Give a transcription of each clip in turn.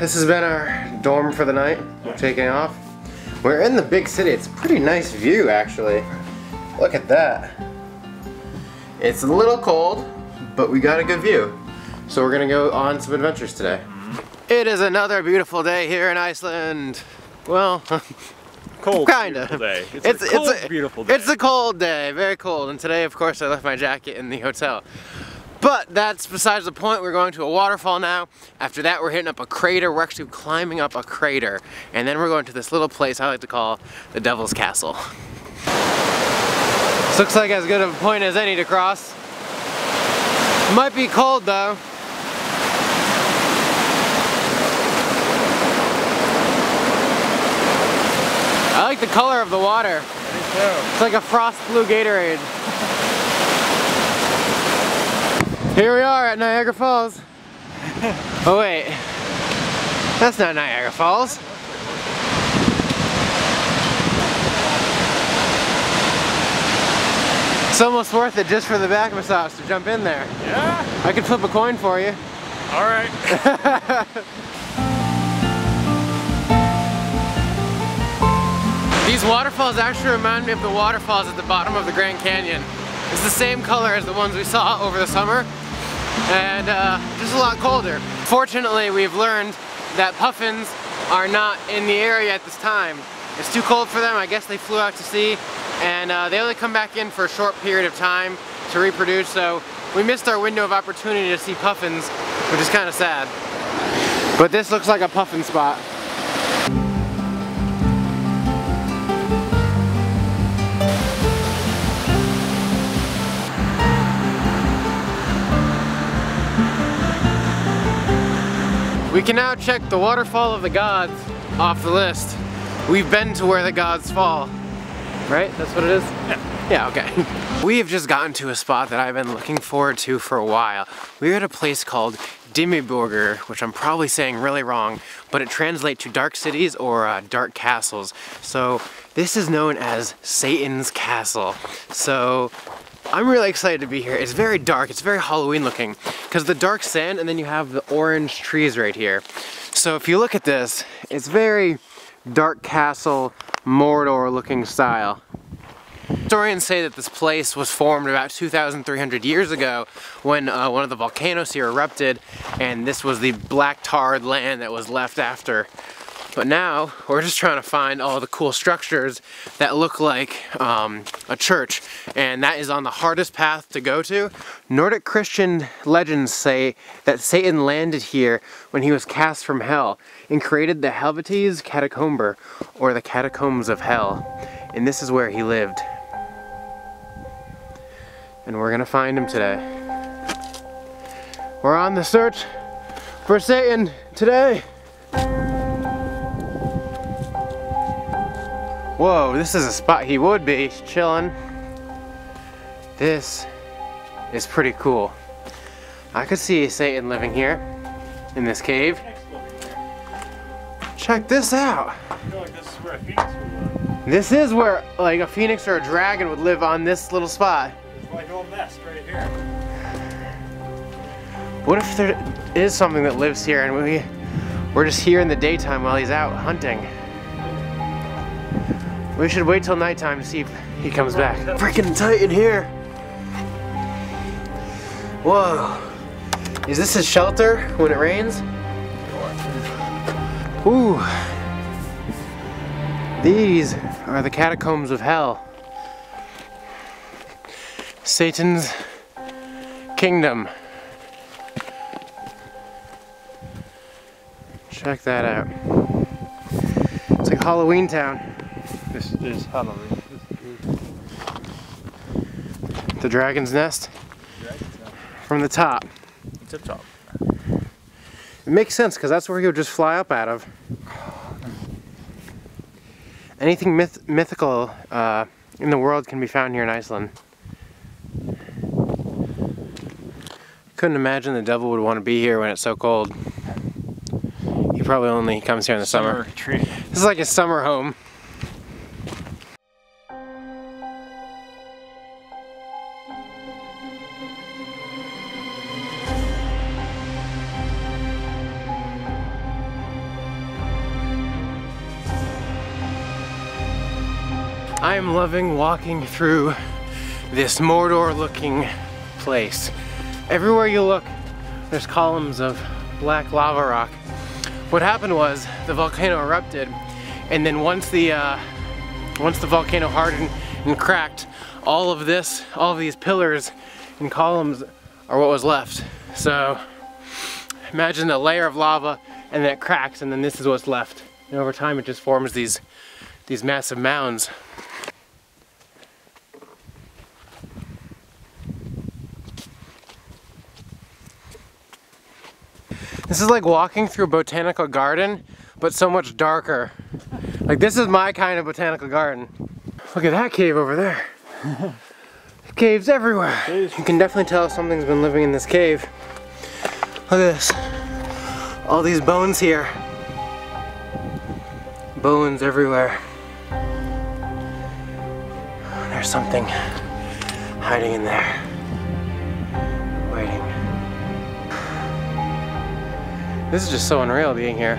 this has been our dorm for the night. We're taking off. We're in the big city. It's a pretty nice view, actually. Look at that. It's a little cold, but we got a good view. So we're gonna go on some adventures today. Mm-hmm. It is another beautiful day here in Iceland. Well, Cold, kinda. beautiful day. It's, a cold, beautiful day. It's a cold day, very cold. And today, of course, I left my jacket in the hotel. But that's besides the point. We're going to a waterfall now. After that, we're hitting up a crater. We're actually climbing up a crater. And then we're going to this little place I like to call the Devil's Castle. This looks like as good of a point as any to cross. Might be cold though. I like the color of the water. It's like a frost blue Gatorade. Here we are at Niagara Falls. oh wait, that's not Niagara Falls. It's almost worth it just for the back massage to jump in there. Yeah? I could flip a coin for you. Alright. These waterfalls actually remind me of the waterfalls at the bottom of the Grand Canyon. It's the same color as the ones we saw over the summer and uh, just a lot colder. Fortunately, we've learned that puffins are not in the area at this time. It's too cold for them. I guess they flew out to sea and uh, they only come back in for a short period of time to reproduce. So we missed our window of opportunity to see puffins, which is kind of sad. But this looks like a puffin spot. We can now check the Waterfall of the Gods off the list. We've been to where the gods fall. Right? That's what it is? Yeah. Yeah, okay. we have just gotten to a spot that I've been looking forward to for a while. We're at a place called Dimmuborgir, which I'm probably saying really wrong, but it translates to dark cities or uh, dark castles. So this is known as Satan's Castle. So I'm really excited to be here. It's very dark, it's very Halloween looking because the dark sand and then you have the orange trees right here. So if you look at this, it's very dark castle, Mordor looking style. Historians say that this place was formed about 2,300 years ago when uh, one of the volcanoes here erupted and this was the black tarred land that was left after but now we're just trying to find all the cool structures that look like um, a church and that is on the hardest path to go to. Nordic Christian legends say that Satan landed here when he was cast from hell and created the Helvetes Catacomber or the Catacombs of Hell and this is where he lived. And we're gonna find him today. We're on the search for Satan today. Whoa, this is a spot he would be chilling. This is pretty cool. I could see Satan living here in this cave. Check this out. This is where like a phoenix or a dragon would live on this little spot. Like nest right here. What if there is something that lives here and we we're just here in the daytime while he's out hunting? We should wait till nighttime to see if he comes back. Freaking tight in here. Whoa. Is this his shelter when it rains? Ooh. These are the catacombs of hell. Satan's kingdom. Check that out. It's like Halloween Town. This is Halloween. The dragon's nest from the top. Tip top. It makes sense because that's where he would just fly up out of. anything myth mythical uh, in the world can be found here in Iceland. Couldn't imagine the devil would want to be here when it's so cold. He probably only comes here in the summer. retreat. This is like a summer home. I am loving walking through this Mordor looking place. Everywhere you look, there's columns of black lava rock. What happened was the volcano erupted and then once the uh, once the volcano hardened and cracked, all of this, all of these pillars and columns are what was left. So imagine a layer of lava and then it cracks and then this is what's left. And over time it just forms these these massive mounds. This is like walking through a botanical garden, but so much darker. Like this is my kind of botanical garden. Look at that cave over there. Caves everywhere. Caves. You can definitely tell something's been living in this cave. Look at this. All these bones here. Bones everywhere. There's something hiding in there. This is just so unreal being here.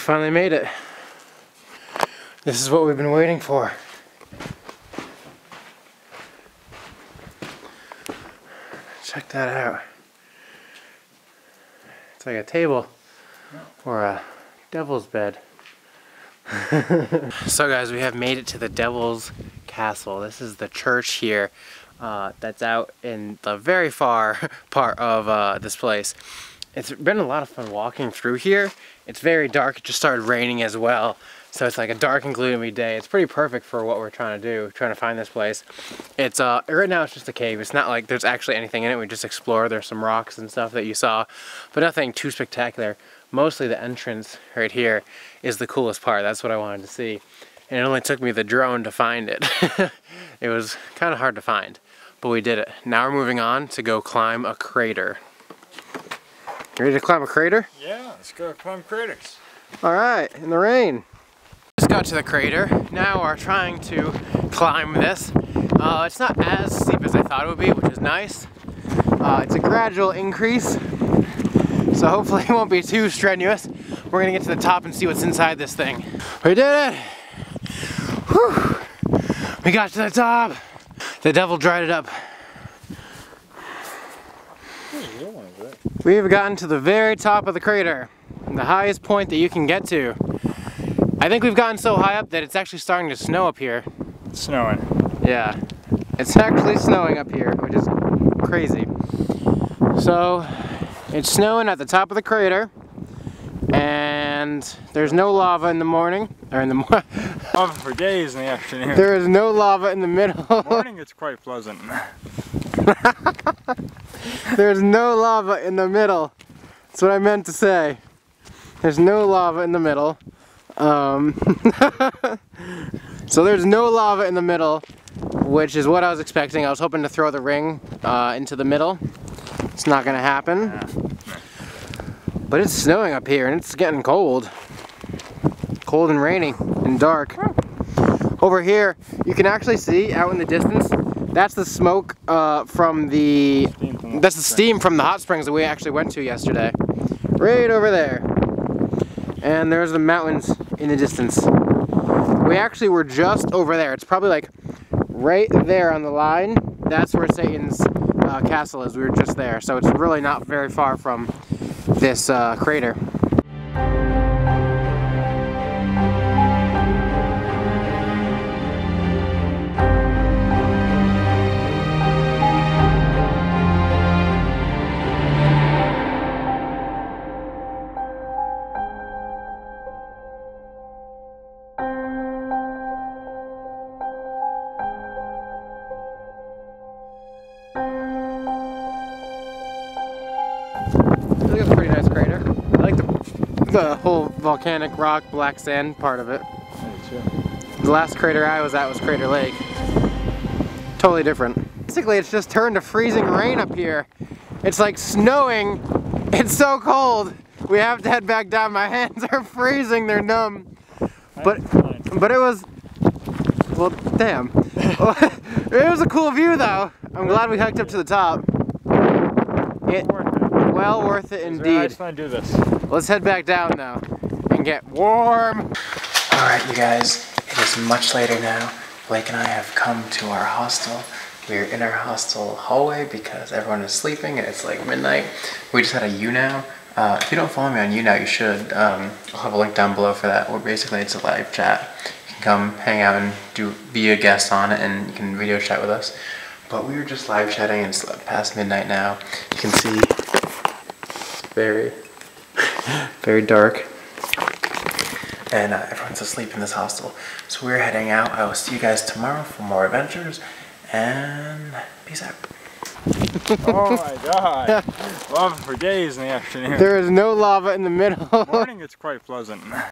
We finally made it. This is what we've been waiting for. Check that out. It's like a table or a devil's bed. so guys, we have made it to the Devil's Castle. This is the church here uh, that's out in the very far part of uh, this place. It's been a lot of fun walking through here. It's very dark. It just started raining as well. So it's like a dark and gloomy day. It's pretty perfect for what we're trying to do, trying to find this place. It's uh right now it's just a cave. It's not like there's actually anything in it. We just explore. There's some rocks and stuff that you saw, but nothing too spectacular. Mostly the entrance right here is the coolest part. That's what I wanted to see. And it only took me the drone to find it. it was kind of hard to find, but we did it. Now we're moving on to go climb a crater. You ready to climb a crater? Yeah, let's go climb craters. All right, in the rain. Just got to the crater. Now we're trying to climb this. Uh, it's not as steep as I thought it would be, which is nice. Uh, it's a gradual increase, so hopefully it won't be too strenuous. We're gonna get to the top and see what's inside this thing. We did it! Whew. We got to the top. The devil dried it up. We've gotten to the very top of the crater, the highest point that you can get to. I think we've gotten so high up that it's actually starting to snow up here. It's snowing. Yeah, it's actually snowing up here, which is crazy. So, it's snowing at the top of the crater, and there's no lava in the morning, or in the morning. Off for days in the afternoon. there is no lava in the middle. morning it's quite pleasant. There's no lava in the middle. That's what I meant to say. There's no lava in the middle. Um, so there's no lava in the middle, which is what I was expecting. I was hoping to throw the ring uh, into the middle. It's not gonna happen. But it's snowing up here and it's getting cold. Cold and rainy and dark. Over here, you can actually see out in the distance, that's the smoke uh, from the, from that's the steam from the hot springs that we actually went to yesterday. Right over there. And there's the mountains in the distance. We actually were just over there. It's probably like right there on the line. That's where Satan's uh, castle is. We were just there. So it's really not very far from this uh, crater. the, whole volcanic rock, black sand part of it. The last crater I was at was Crater Lake. Totally different. Basically, it's just turned to freezing rain up here. It's like snowing. It's so cold. We have to head back down. My hands are freezing. They're numb. But but it was well, damn. it was a cool view though. I'm glad we hiked up to the top. It. Well worth it It was indeed. really fun to do this. Let's head back down now and get warm. All right, you guys, it is much later now. Blake and I have come to our hostel. We're in our hostel hallway because everyone is sleeping and it's like midnight. We just had a YouNow. Uh, if you don't follow me on YouNow, you should. Um, I'll have a link down below for that. Where basically it's a live chat. You can come hang out and do be a guest on it, and you can video chat with us. But we were just live chatting and it's past midnight now. You can see it's very very dark. And uh, everyone's asleep in this hostel. So we're heading out. I will see you guys tomorrow for more adventures. And peace out. Oh my god. Love for days in the afternoon. There is no lava in the middle. Morning it's quite pleasant.